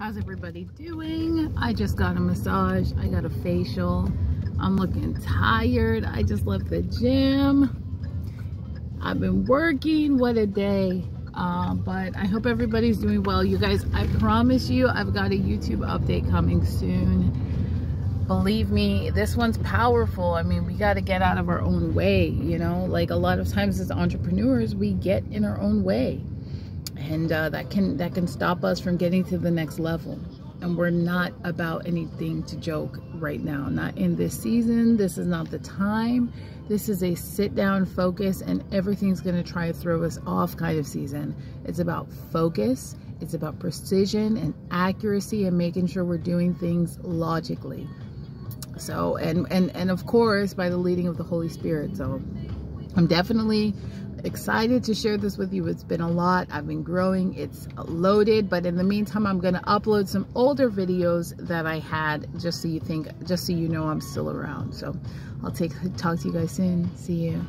How's everybody doing? I just got a massage. I got a facial. I'm looking tired. I just left the gym. I've been working. What a day. Uh, but I hope everybody's doing well. You guys, I promise you, I've got a YouTube update coming soon. Believe me, this one's powerful. I mean, we got to get out of our own way, you know? Like a lot of times as entrepreneurs, we get in our own way and uh, that can that can stop us from getting to the next level. And we're not about anything to joke right now not in this season. This is not the time. This is a sit down focus and everything's going to try to throw us off kind of season. It's about focus it's about precision and accuracy and making sure we're doing things logically. So and and and of course by the leading of the holy spirit. So i'm definitely excited to share this with you. It's been a lot. I've been growing. It's loaded, but in the meantime, I'm going to upload some older videos that I had just so you think, just so you know I'm still around. So I'll take talk to you guys soon. See you.